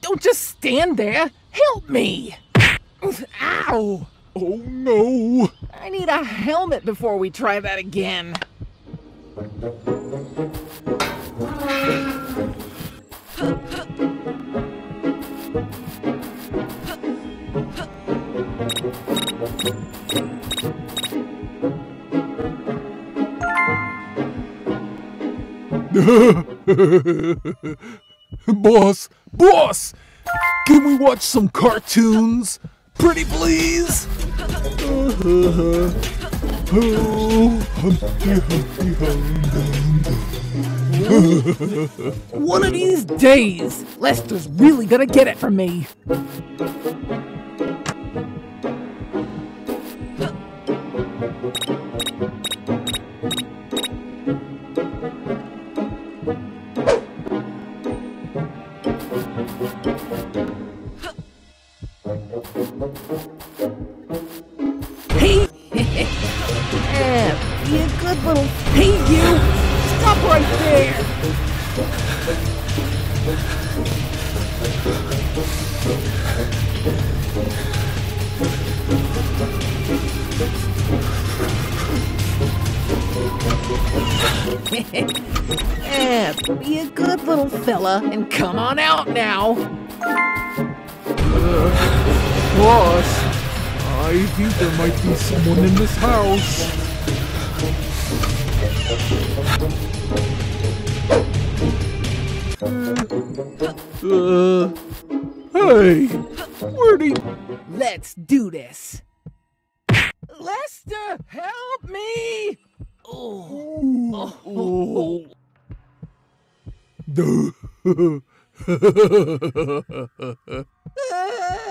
Don't just stand there. Help me. Ow. Oh no! I need a helmet before we try that again. boss! Boss! Can we watch some cartoons? Pretty please? One of these days, Lester's really gonna get it from me. Hey! yeah, be a good little. Hey, you! Stop right there! Yeah, be a good little fella and come on out now. Boss! I think there might be someone in this house. Uh, hey, where'd he? Let's do this. Lester, help me! Oh. Oh. oh. oh. oh.